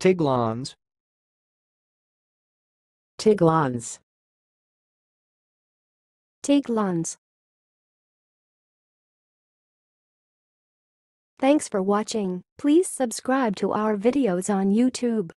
Tiglons. Tiglons. Tiglons. Thanks for watching. Please subscribe to our videos on YouTube.